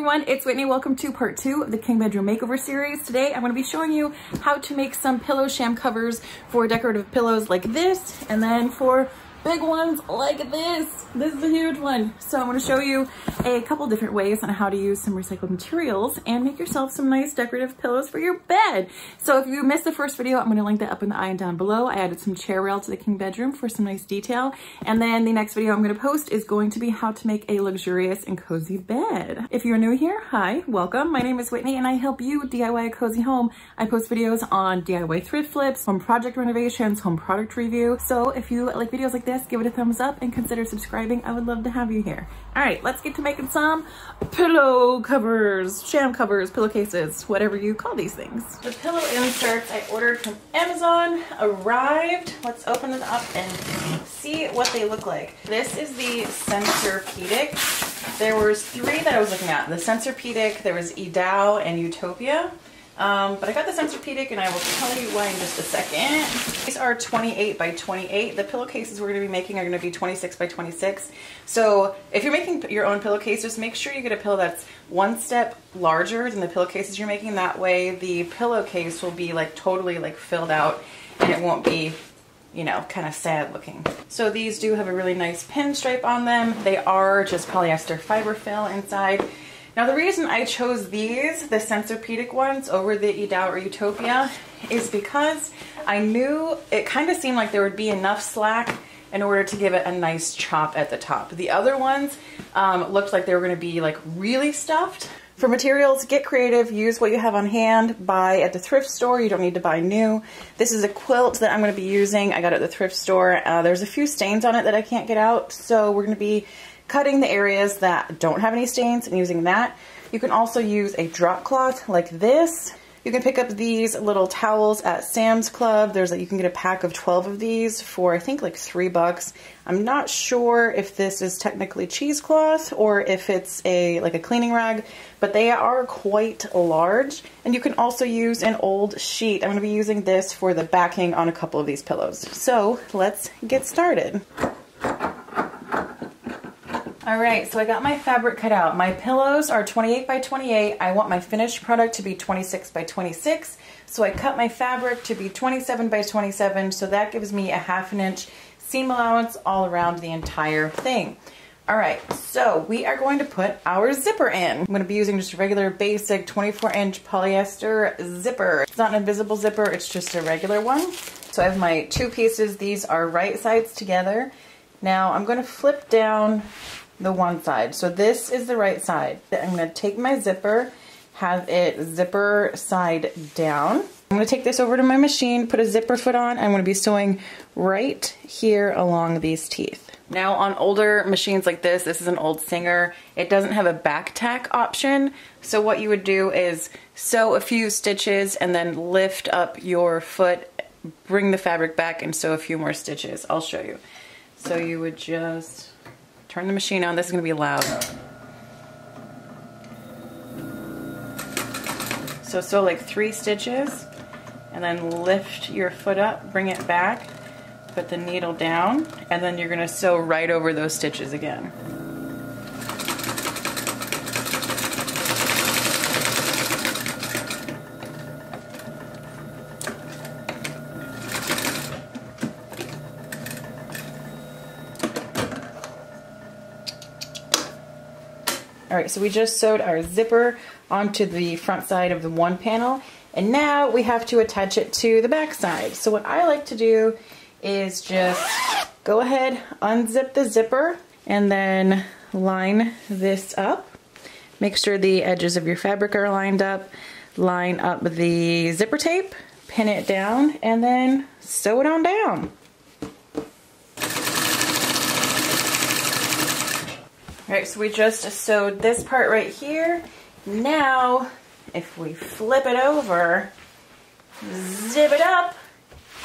everyone, it's Whitney. Welcome to part two of the King Bedroom Makeover series. Today I'm going to be showing you how to make some pillow sham covers for decorative pillows like this and then for big ones like this. This is a huge one. So I'm gonna show you a couple different ways on how to use some recycled materials and make yourself some nice decorative pillows for your bed. So if you missed the first video, I'm gonna link that up in the eye and down below. I added some chair rail to the king bedroom for some nice detail. And then the next video I'm gonna post is going to be how to make a luxurious and cozy bed. If you're new here, hi, welcome. My name is Whitney and I help you DIY a cozy home. I post videos on DIY thrift flips, home project renovations, home product review. So if you like videos like this, this, give it a thumbs up, and consider subscribing. I would love to have you here. All right, let's get to making some pillow covers, sham covers, pillowcases, whatever you call these things. The pillow inserts I ordered from Amazon arrived. Let's open it up and see what they look like. This is the Sensorpedic. There was three that I was looking at. The Sensorpedic, there was Idao and Utopia. Um, but I got the Sensorpedic and I will tell you why in just a second. These are 28 by 28. The pillowcases we're going to be making are going to be 26 by 26. So if you're making your own pillowcases, make sure you get a pillow that's one step larger than the pillowcases you're making. That way the pillowcase will be like totally like filled out and it won't be you know, kind of sad looking. So these do have a really nice pinstripe on them. They are just polyester fiber fill inside. Now the reason I chose these, the Sensorpedic ones, over the Idao or Utopia is because I knew it kind of seemed like there would be enough slack in order to give it a nice chop at the top. The other ones um, looked like they were going to be like really stuffed. For materials, get creative, use what you have on hand, buy at the thrift store, you don't need to buy new. This is a quilt that I'm going to be using, I got it at the thrift store. Uh, there's a few stains on it that I can't get out, so we're going to be cutting the areas that don't have any stains and using that. You can also use a drop cloth like this. You can pick up these little towels at Sam's Club. There's like, you can get a pack of 12 of these for I think like three bucks. I'm not sure if this is technically cheesecloth or if it's a like a cleaning rag, but they are quite large. And you can also use an old sheet. I'm gonna be using this for the backing on a couple of these pillows. So let's get started. All right, so I got my fabric cut out. My pillows are 28 by 28. I want my finished product to be 26 by 26. So I cut my fabric to be 27 by 27. So that gives me a half an inch seam allowance all around the entire thing. All right, so we are going to put our zipper in. I'm gonna be using just a regular basic 24 inch polyester zipper. It's not an invisible zipper, it's just a regular one. So I have my two pieces. These are right sides together. Now I'm gonna flip down the one side. So this is the right side. I'm going to take my zipper, have it zipper side down. I'm going to take this over to my machine, put a zipper foot on. I'm going to be sewing right here along these teeth. Now on older machines like this, this is an old Singer, it doesn't have a back tack option. So what you would do is sew a few stitches and then lift up your foot, bring the fabric back and sew a few more stitches. I'll show you. So you would just Turn the machine on. This is going to be loud. So sew like three stitches and then lift your foot up, bring it back, put the needle down, and then you're going to sew right over those stitches again. All right, so we just sewed our zipper onto the front side of the one panel, and now we have to attach it to the back side. So what I like to do is just go ahead, unzip the zipper, and then line this up. Make sure the edges of your fabric are lined up. Line up the zipper tape, pin it down, and then sew it on down. All right, so we just sewed this part right here. Now, if we flip it over, zip it up,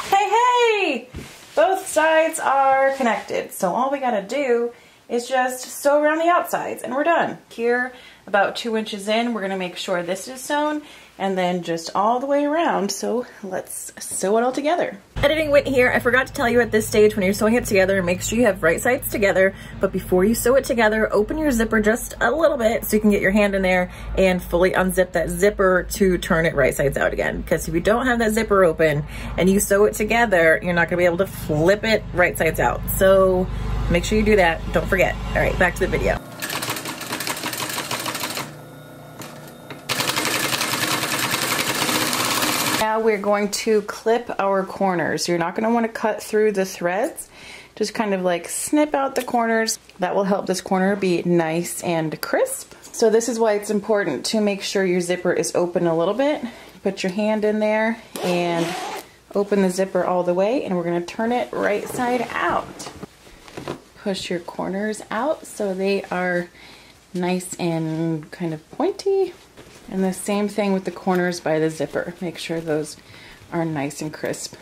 hey, hey! Both sides are connected. So all we gotta do is just sew around the outsides and we're done. Here, about two inches in, we're gonna make sure this is sewn and then just all the way around. So let's sew it all together. Editing Whit here. I forgot to tell you at this stage when you're sewing it together, make sure you have right sides together. But before you sew it together, open your zipper just a little bit so you can get your hand in there and fully unzip that zipper to turn it right sides out again. Because if you don't have that zipper open and you sew it together, you're not gonna be able to flip it right sides out. So make sure you do that. Don't forget. All right, back to the video. Now we're going to clip our corners. You're not going to want to cut through the threads. Just kind of like snip out the corners. That will help this corner be nice and crisp. So this is why it's important to make sure your zipper is open a little bit. Put your hand in there and open the zipper all the way and we're going to turn it right side out. Push your corners out so they are nice and kind of pointy. And the same thing with the corners by the zipper. Make sure those are nice and crisp.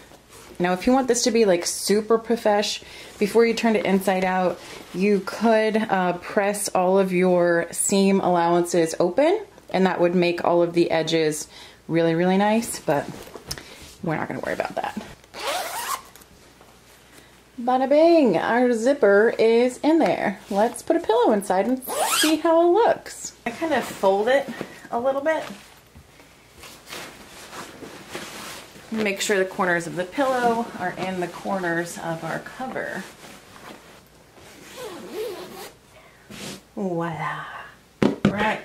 Now, if you want this to be like super profesh, before you turn it inside out, you could uh, press all of your seam allowances open, and that would make all of the edges really, really nice, but we're not gonna worry about that. Bada bing, our zipper is in there. Let's put a pillow inside and see how it looks. I kind of fold it a little bit. Make sure the corners of the pillow are in the corners of our cover. Voila. Right.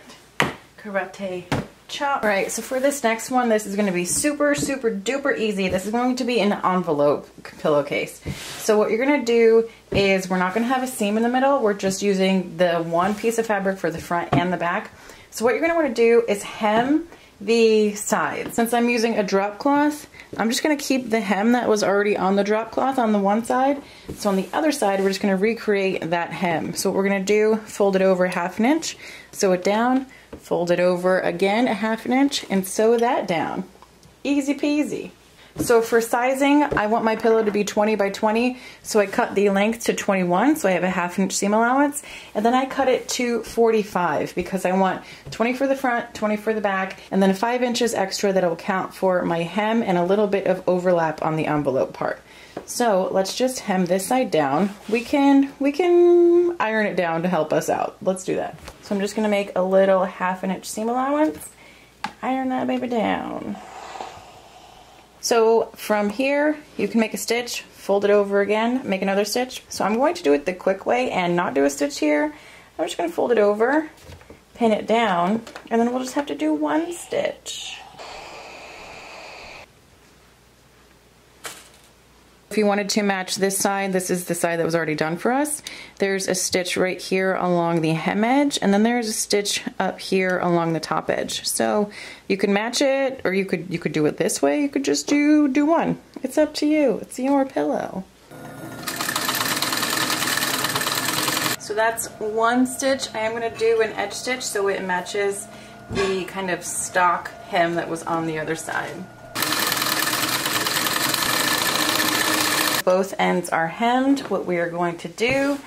Karate chop. All right, so for this next one, this is gonna be super, super duper easy. This is going to be an envelope pillowcase. So what you're gonna do is we're not gonna have a seam in the middle. We're just using the one piece of fabric for the front and the back. So what you're gonna wanna do is hem the sides. Since I'm using a drop cloth, I'm just gonna keep the hem that was already on the drop cloth on the one side. So on the other side, we're just gonna recreate that hem. So what we're gonna do, fold it over half an inch, sew it down, fold it over again a half an inch, and sew that down. Easy peasy. So for sizing, I want my pillow to be 20 by 20, so I cut the length to 21, so I have a half inch seam allowance, and then I cut it to 45 because I want 20 for the front, 20 for the back, and then 5 inches extra that will count for my hem and a little bit of overlap on the envelope part. So let's just hem this side down. We can, we can iron it down to help us out. Let's do that. So I'm just gonna make a little half an inch seam allowance, iron that baby down. So from here, you can make a stitch, fold it over again, make another stitch. So I'm going to do it the quick way and not do a stitch here. I'm just going to fold it over, pin it down, and then we'll just have to do one stitch. You wanted to match this side, this is the side that was already done for us. There's a stitch right here along the hem edge, and then there's a stitch up here along the top edge. So you can match it, or you could you could do it this way. You could just do do one. It's up to you. It's your pillow. So that's one stitch. I am going to do an edge stitch so it matches the kind of stock hem that was on the other side. Both ends are hemmed, what we are going to do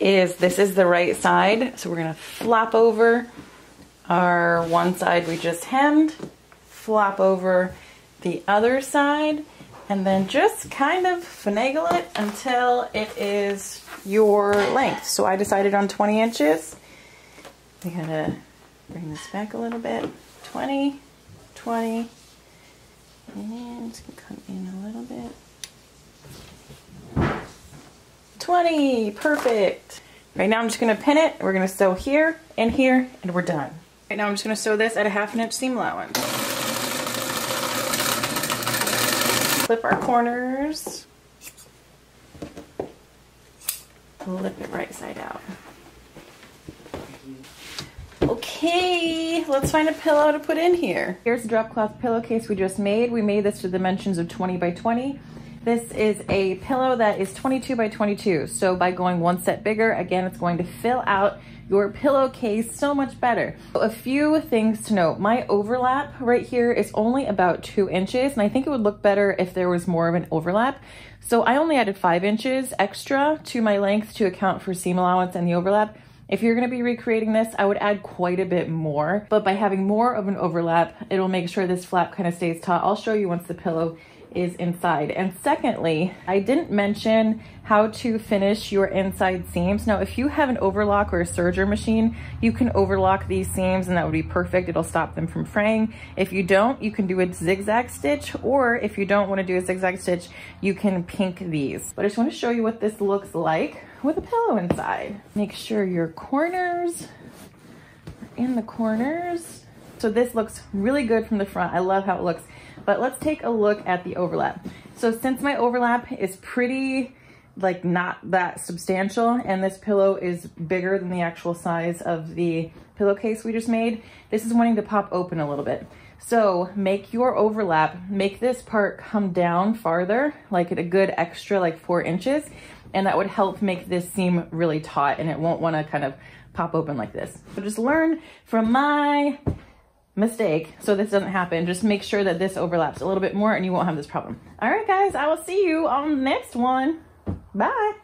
is this is the right side. So we're gonna flop over our one side we just hemmed, flop over the other side, and then just kind of finagle it until it is your length. So I decided on 20 inches. We gotta bring this back a little bit. 20, 20, and come in a little bit. 20, perfect. Right now I'm just gonna pin it, we're gonna sew here and here, and we're done. Right now I'm just gonna sew this at a half an inch seam allowance. Flip our corners. Flip it right side out. Okay, let's find a pillow to put in here. Here's the drop cloth pillowcase we just made. We made this to dimensions of 20 by 20. This is a pillow that is 22 by 22. So by going one set bigger, again, it's going to fill out your pillowcase so much better. A few things to note. My overlap right here is only about two inches, and I think it would look better if there was more of an overlap. So I only added five inches extra to my length to account for seam allowance and the overlap. If you're gonna be recreating this, I would add quite a bit more, but by having more of an overlap, it'll make sure this flap kind of stays taut. I'll show you once the pillow is inside. And secondly, I didn't mention how to finish your inside seams. Now, if you have an overlock or a serger machine, you can overlock these seams and that would be perfect. It'll stop them from fraying. If you don't, you can do a zigzag stitch, or if you don't wanna do a zigzag stitch, you can pink these. But I just wanna show you what this looks like with a pillow inside. Make sure your corners are in the corners. So this looks really good from the front. I love how it looks. But let's take a look at the overlap. So since my overlap is pretty like not that substantial and this pillow is bigger than the actual size of the pillowcase we just made, this is wanting to pop open a little bit. So make your overlap, make this part come down farther, like at a good extra like four inches, and that would help make this seam really taut and it won't wanna kind of pop open like this. So just learn from my mistake so this doesn't happen. Just make sure that this overlaps a little bit more and you won't have this problem. All right guys i will see you on the next one. Bye